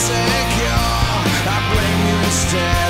insecure. I blame you instead.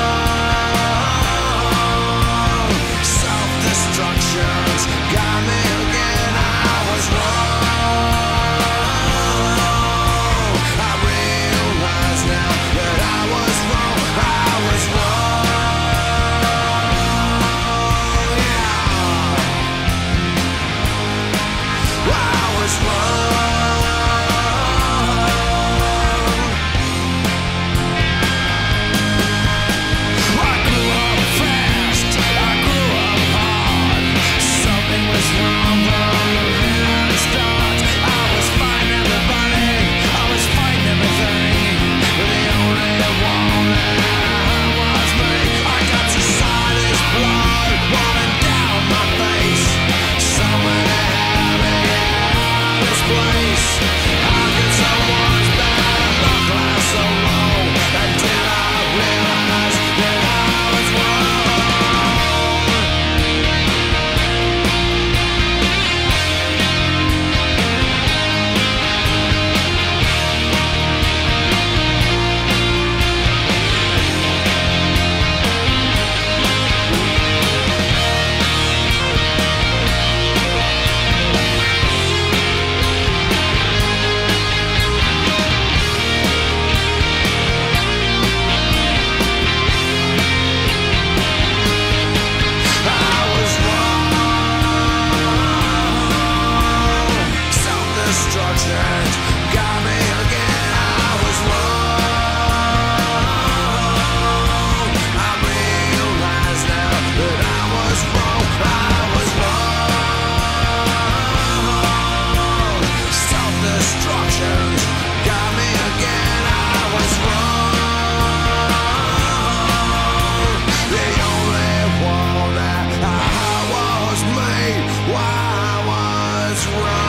ます。as well.